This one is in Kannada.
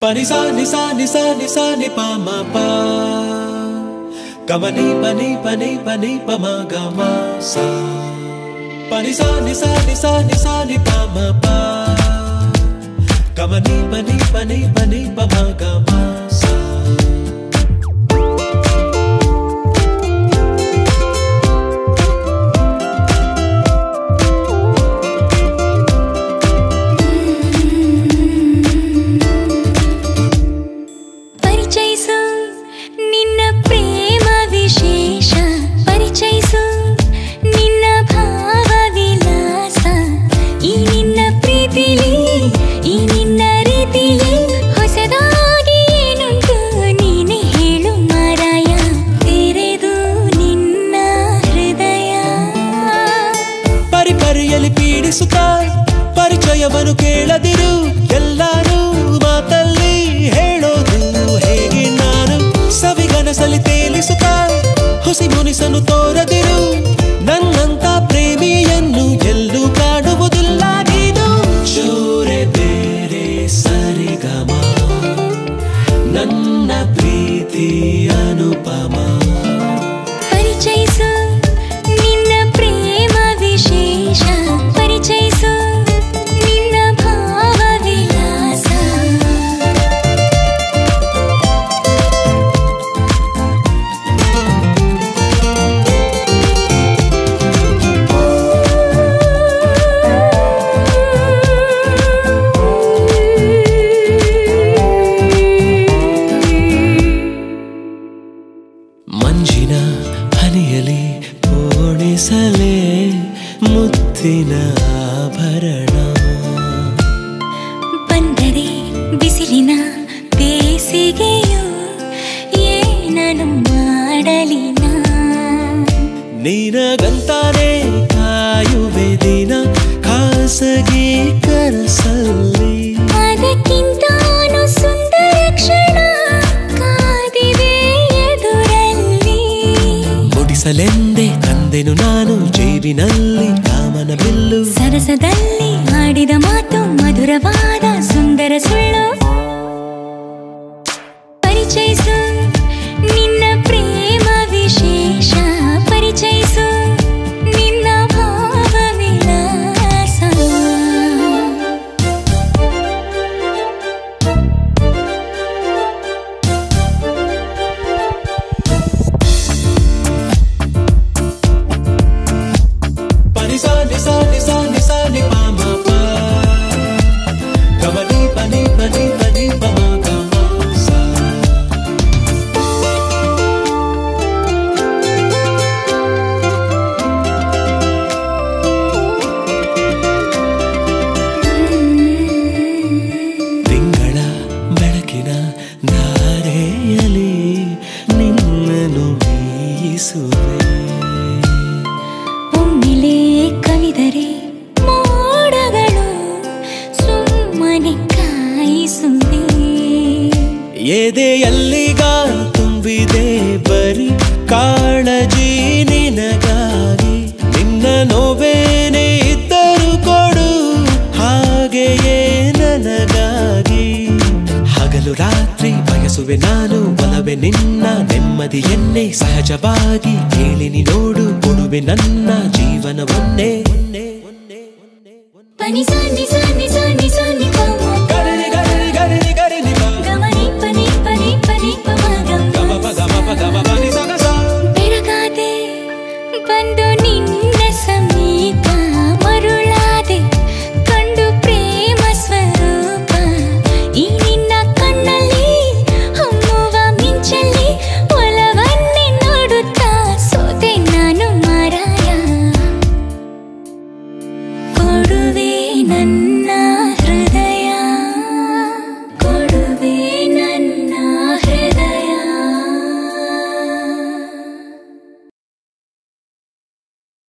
Panisa nisa nisa nisa ni pa ma pa Gama ni pa ni pa ni pa ni pa ma ga ma sa Panisa nisa nisa nisa ni pa ma pa Gama ni pa ni pa ni pa ni pa ma ga ma ಪರಿಚಯವನ್ನು ಕೇಳದಿರು ಎಲ್ಲರೂ ಮಾತಲ್ಲಿ ಹೇಳೋದು ಹೇಗೆ ನಾನು? ಸವಿಗನಸಲಿ ತೇಲಿಸುತ್ತಾ ಹುಸಿ ಮುನಿಸನ್ನು ತೋರದಿರು ಪೋಣಿಸಲೇ ಮುತ್ತಿನ ಆಭರಣ. ಬಂದರೆ ಬಿಸಿಲಿನ ಬೇಸಿಗೆಯು ಏನನು ಮಾಡಲಿನ? ನಿನಗಂತಾನೆ ಕಾಯುವೆ ದಿನ ಖಾಸಗಿ ಕನಸಲ್ಲಿ ಅದಕ್ಕಿಂತಾನು ಸುಂದರ ಕ್ಷಣ ಕಾದಿವೆ ಎದುರಲ್ಲಿ. ಮುಡಿಸಲೆಂದೇ ತಂದೆನು ನಾನು ಜೇಬಿನಲ್ಲಿ ಕಾಮನ ಬಿಲ್ಲು ಸರಸದಲ್ಲಿ ಮಾಡಿದ ಮಾತು ಮಧುರವಾದ ಸುಂದರ ಸುಳ್ಳು. ಮೀಸುವೆ ಒಮ್ಮೆಲೆ ಕವಿದರೆ ಮೋಡಗಳು ಸುಮ್ಮನೆ ಕಾಯಿಸುವೆ. ಎದೆಯಲ್ಲಿಗ ತುಂಬಿದೆ ಬರಿ ಕಾಳಜಿ ನಿನಗಾಗಿ ನಿನ್ನ ನೋವೇನೆ ಬಯಸುವೆ ನಾನು ಒಲವೆ ನಿನ್ನ ನೆಮ್ಮದಿಯನ್ನೇ ಸಹಜವಾಗಿ ಕೇಳಿನಿ ನೋಡು ಕೊಡುವೆ ನನ್ನ ಜೀವನವನ್ನೇ.